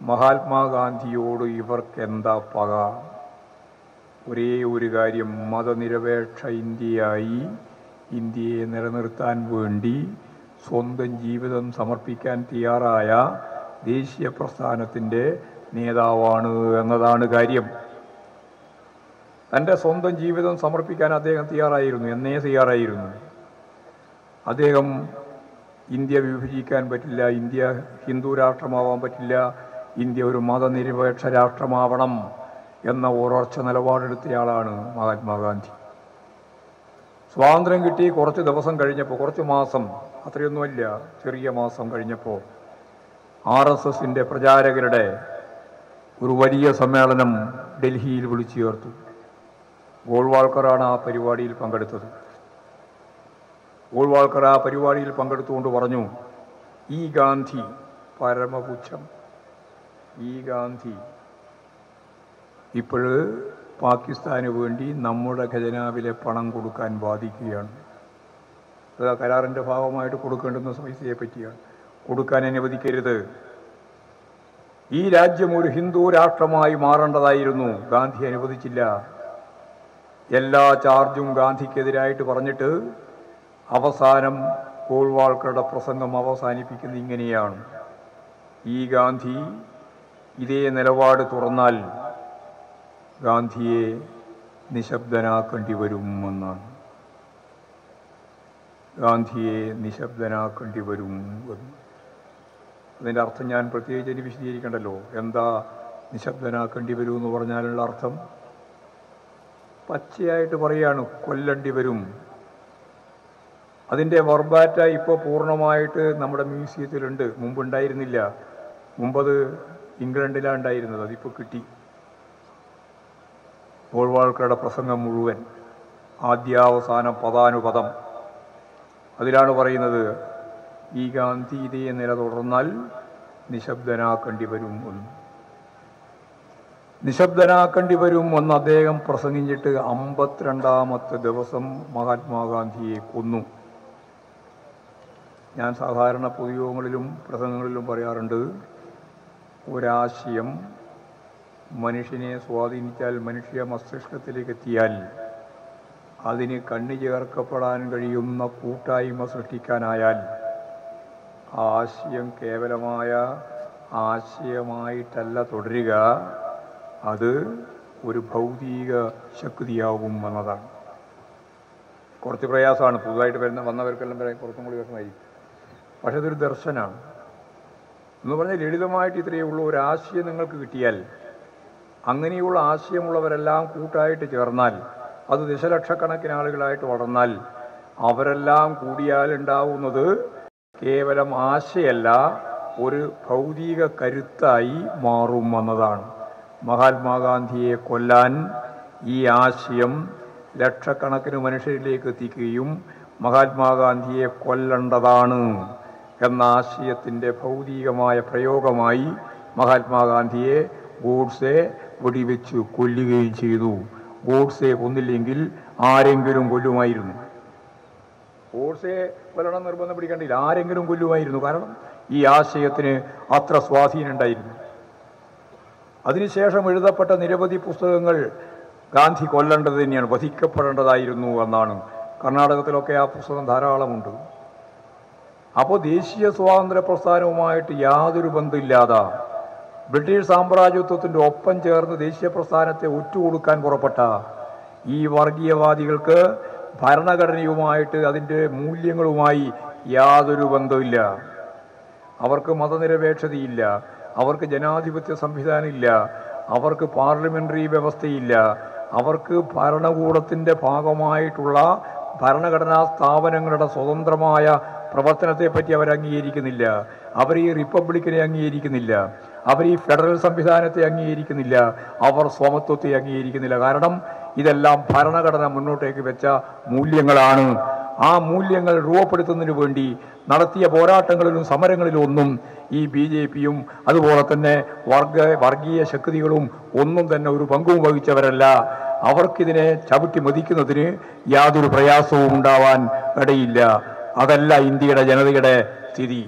മഹാത്മാഗാന്ധിയോട് ഇവർക്ക് എന്താ പക? ഒരേ ഒരു കാര്യം മതനിരപേക്ഷ ഇന്ത്യയായി ഇന്ത്യയെ നിലനിർത്താൻ വേണ്ടി സ്വന്തം ജീവിതം സമർപ്പിക്കാൻ തയ്യാറായ ദേശീയ പ്രസ്ഥാനത്തിന്റെ നേതാവാണ് എന്നതാണ് കാര്യം. തന്റെ സ്വന്തം ജീവിതം സമർപ്പിക്കാൻ അദ്ദേഹം തയ്യാറായിരുന്നു എന്നേ തയ്യാറായിരുന്നു. അദ്ദേഹം ഇന്ത്യ വിഭജിക്കാൻ പറ്റില്ല ഇന്ത്യ ഹിന്ദു രാഷ്ട്രമാവാൻ പറ്റില്ല ഇന്ത്യ ഒരു മതനിരപേക്ഷ രാഷ്ട്രമാവണം എന്ന ഉറച്ച നിലപാടെടുത്തയാളാണ് മഹാത്മാഗാന്ധി. സ്വാതന്ത്ര്യം കിട്ടി കുറച്ച് ദിവസം കഴിഞ്ഞപ്പോൾ കുറച്ച് മാസം അത്രയൊന്നുമില്ല ചെറിയ മാസം കഴിഞ്ഞപ്പോൾ ആർ എസ് എസിന്റെ പ്രചാരകരുടെ ഒരു വലിയ സമ്മേളനം ഡൽഹിയിൽ വിളിച്ചു ചേർത്തു ഗോൾവാൾക്കറാണ് ആ പരിപാടിയിൽ പങ്കെടുത്തത്. ഗോൾവാൾക്കർ ആ പരിപാടിയിൽ പങ്കെടുത്തുകൊണ്ട് പറഞ്ഞു ഈ ഗാന്ധി പരമപുച്ഛം ഈ ഗാന്ധി ഇപ്പോൾ പാകിസ്ഥാന് വേണ്ടി നമ്മുടെ ഖജനാവിലെ പണം കൊടുക്കാൻ വാദിക്കുകയാണ്. അത് ആ കരാറിന്റെ ഭാഗമായിട്ട് കൊടുക്കേണ്ടുന്ന പൈസയെ പറ്റിയാണ്. കൊടുക്കാൻ അനുവദിക്കരുത്. ഈ രാജ്യം ഒരു ഹിന്ദു രാഷ്ട്രമായി മാറേണ്ടതായിരുന്നു. ഗാന്ധി അനുവദിച്ചില്ല. എല്ലാ ചാർജും ഗാന്ധിക്കെതിരായിട്ട് പറഞ്ഞിട്ട് അവസാനം ഗോൾവാൾക്കറുടെ പ്രസംഗം അവസാനിപ്പിക്കുന്നത് ഇങ്ങനെയാണ്. ഈ ഗാന്ധി ഇതേ നിലപാട് തുറന്നാൽ ഗാന്ധിയെ നിശബ്ദനാക്കേണ്ടി വരുമെന്നാണ്. ഗാന്ധിയെ നിശബ്ദനാക്കേണ്ടി വരും അതിന്റെ അർത്ഥം ഞാൻ പ്രത്യേകിച്ച് ഇനി വിശദീകരിക്കണ്ടല്ലോ. എന്താ നിശബ്ദനാക്കേണ്ടി വരും എന്ന് പറഞ്ഞാലുള്ള അർത്ഥം? പച്ചയായിട്ട് പറയാണ് കൊല്ലണ്ടി വരും. അതിന്റെ വർബാറ്റ ഇപ്പോൾ പൂർണമായിട്ട് നമ്മുടെ മ്യൂസിയത്തിലുണ്ട്. മുമ്പുണ്ടായിരുന്നില്ല. മുമ്പത് ഇംഗ്ലണ്ടിലാണ് ഉണ്ടായിരുന്നത് അതിപ്പോൾ കിട്ടി. പോൾവാൾക്കറുടെ പ്രസംഗം മുഴുവൻ. ആദ്യാവസാന പദാനുപദം. അതിലാണ് പറയുന്നത് ഈ ഗാന്ധി ഇതേ നില തുടർന്നാൽ നിശബ്ദനാക്കേണ്ടി വരും എന്ന്. നിശബ്ദനാക്കേണ്ടി വരും എന്ന് അദ്ദേഹം പ്രസംഗിച്ചിട്ട് അമ്പത്തിരണ്ടാമത്തെ ദിവസം മഹാത്മാഗാന്ധിയെ കൊന്നു. ഞാൻ സാധാരണ പൊതുയോഗങ്ങളിലും പ്രസംഗങ്ങളിലും പറയാറുണ്ട് ഒരാശയം മനുഷ്യനെ സ്വാധീനിച്ചാൽ മനുഷ്യ മസ്തിഷ്കത്തിലേക്ക് എത്തിയാൽ അതിന് കണ്ണു ചേർക്കപ്പെടാൻ കഴിയുന്ന കൂട്ടായ്മ സൃഷ്ടിക്കാനായാൽ ആശയം കേവലമായ ആശയമായിട്ടല്ല തുടരുക അത് ഒരു ഭൗതിക ശക്തിയാവും എന്നതാണ്. കുറച്ച് പ്രയാസമാണ്. പുതുതായിട്ട് വരുന്ന വന്നവർക്കെല്ലാം കുറച്ചും കൂടി വിഷമമായിരിക്കും. പക്ഷെ അതൊരു ദർശനമാണ്. എന്ന് പറഞ്ഞാൽ ലളിതമായിട്ട് ഇത്രയേ ഉള്ളൂ. ഒരു ആശയം നിങ്ങൾക്ക് കിട്ടിയാൽ അങ്ങനെയുള്ള ആശയമുള്ളവരെല്ലാം കൂട്ടായിട്ട് ചേർന്നാൽ അത് ദശലക്ഷക്കണക്കിന് ആളുകളായിട്ട് വളർന്നാൽ അവരെല്ലാം കൂടിയാൽ ഉണ്ടാവുന്നത് കേവലം ആശയല്ല ഒരു ഭൗതിക കരുത്തായി മാറും എന്നതാണ്. മഹാത്മാഗാന്ധിയെ കൊല്ലാൻ ഈ ആശയം ലക്ഷക്കണക്കിന് മനുഷ്യരിലേക്ക് എത്തിക്കുകയും മഹാത്മാഗാന്ധിയെ കൊല്ലേണ്ടതാണ്. എന്ന ആശയത്തിന്റെ ഭൗതികമായ പ്രയോഗമായി മഹാത്മാഗാന്ധിയെ ഗോഡ്സെ വെടിവെച്ച് കൊല്ലുകയും ചെയ്തു. ഗോഡ്സെ കൊന്നില്ലെങ്കിൽ ആരെങ്കിലും കൊല്ലുമായിരുന്നു. ഗോഡ്സെ കൊല്ലണം നിർബന്ധം പിടിക്കേണ്ടില്ല ആരെങ്കിലും കൊല്ലുമായിരുന്നു. കാരണം ഈ ആശയത്തിന് അത്ര സ്വാധീനം ഉണ്ടായിരുന്നു. അതിനുശേഷം എഴുതപ്പെട്ട നിരവധി പുസ്തകങ്ങൾ ഗാന്ധി കൊല്ലേണ്ടത് തന്നെയാണ്. വധിക്കപ്പെടേണ്ടതായിരുന്നു എന്നാണ്. കർണാടകത്തിലൊക്കെ ആ പുസ്തകം ധാരാളമുണ്ട്. അപ്പോൾ ദേശീയ സ്വാതന്ത്ര്യ പ്രസ്ഥാനവുമായിട്ട് യാതൊരു ബന്ധമില്ലാതെ ബ്രിട്ടീഷ് സാമ്രാജ്യത്വത്തിന്റെ ഒപ്പം ചേർന്ന് ദേശീയ പ്രസ്ഥാനത്തെ ഒറ്റുകൊടുക്കാൻ പുറപ്പെട്ട ഈ വർഗീയവാദികൾക്ക് ഭരണഘടനയുമായിട്ട് അതിന്റെ മൂല്യങ്ങളുമായി യാതൊരു ബന്ധമില്ല അവർക്ക് മതനിരപേക്ഷതയില്ല അവർക്ക് ജനാധിപത്യ സംവിധാനമില്ല അവർക്ക് പാർലമെന്ററി വ്യവസ്ഥയില്ല അവർക്ക് ഭരണകൂടത്തിന്റെ ഭാഗമായിട്ടുള്ള ഭരണഘടനാ സ്ഥാപനങ്ങളുടെ സ്വതന്ത്രമായ പ്രവർത്തനത്തെ പറ്റി അവർ അംഗീകരിക്കുന്നില്ല. അവർ ഈ റിപ്പബ്ലിക്കിനെ അംഗീകരിക്കുന്നില്ല. അവർ ഈ ഫെഡറൽ സംവിധാനത്തെ അംഗീകരിക്കുന്നില്ല. അവർ സ്വമത്വത്തെ അംഗീകരിക്കുന്നില്ല. കാരണം ഇതെല്ലാം ഭരണഘടന മുന്നോട്ടേക്ക് വെച്ച മൂല്യങ്ങളാണ്. ആ മൂല്യങ്ങൾ രൂപപ്പെടുത്തുന്നതിന് വേണ്ടി നടത്തിയ പോരാട്ടങ്ങളിലും സമരങ്ങളിലും ഒന്നും ഈ ബി ജെ പിയും അതുപോലെ തന്നെ വർഗ വർഗീയ ശക്തികളും ഒന്നും തന്നെ ഒരു പങ്കും വഹിച്ചവരല്ല. അവർക്കിതിനെ ചവിട്ടി മതിക്കുന്നതിന് യാതൊരു പ്രയാസവും ഉണ്ടാവാൻ ഇടയില്ല. അതല്ല ഇന്ത്യയുടെ ജനതയുടെ സ്ഥിതി.